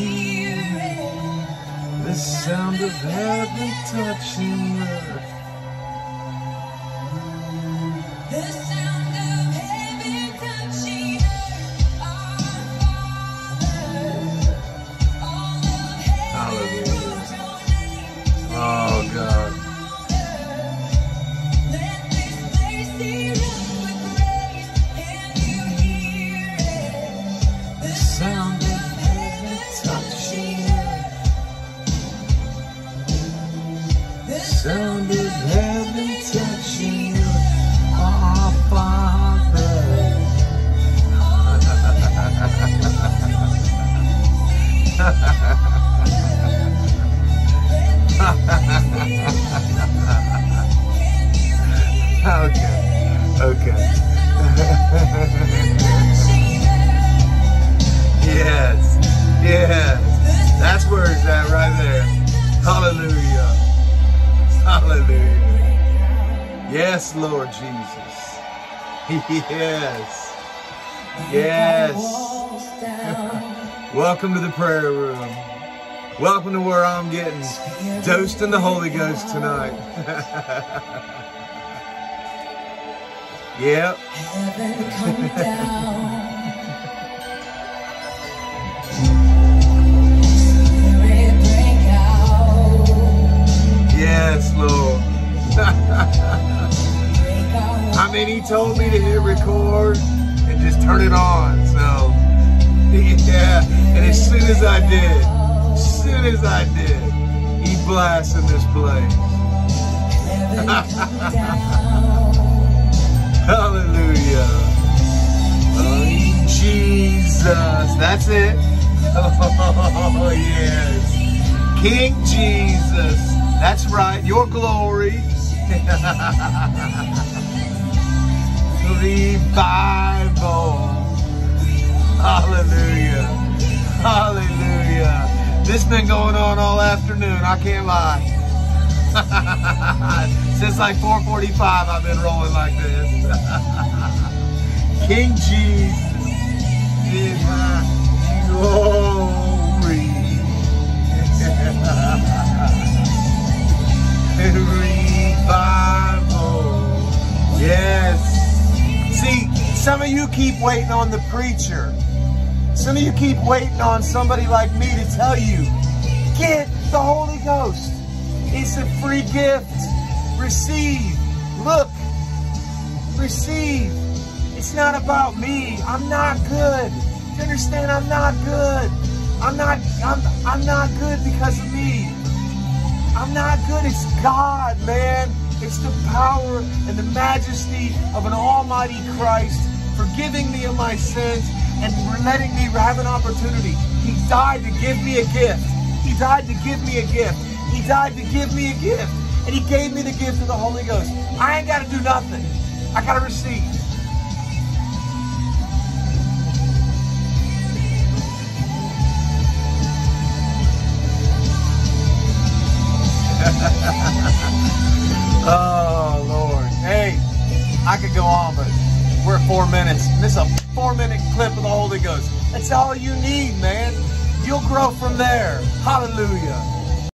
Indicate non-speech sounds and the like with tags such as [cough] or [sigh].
hear? The sound of heaven touching earth. Okay. Okay. [laughs] Yes. Yes. That's where it's at right there. Hallelujah. Hallelujah. Yes, Lord Jesus. [laughs] Yes. Yes. Welcome to the prayer room. Welcome to where I'm getting dosed in the Holy Ghost tonight. [laughs] yep. Heaven come down. Spirit break out. Yes, Lord. [laughs] I mean, he told me to hit record and just turn it on. So, [laughs] yeah. And as soon as I did, as soon as I did, he blasted this place. Down. [laughs] Hallelujah. Oh, Jesus. That's it. [laughs] Oh, yes. King Jesus. That's right. Your glory. Revival. Hallelujah. Hallelujah. This been going on all afternoon. I can't lie. [laughs] Since like 4:45, I've been rolling like this. [laughs] King Jesus glory. [laughs] Revival. Yes. See, some of you keep waiting on the preacher. Some of you keep waiting on somebody like me to tell you, get the Holy Ghost. It's a free gift. Receive. Look. Receive. It's not about me. I'm not good. You understand? I'm not good. I'm not I'm I'm not good because of me. I'm not good. It's God, man. It's the power and the majesty of an almighty Christ forgiving me of my sins and letting me have an opportunity. He died to give me a gift. He died to give me a gift. He died to give me a gift. And he gave me the gift of the Holy Ghost. I ain't got to do nothing. I got to receive. [laughs] Oh, Lord. Hey, I could go on, but four minutes. This a four minute clip of the Holy Ghost. That's all you need, man. You'll grow from there. Hallelujah.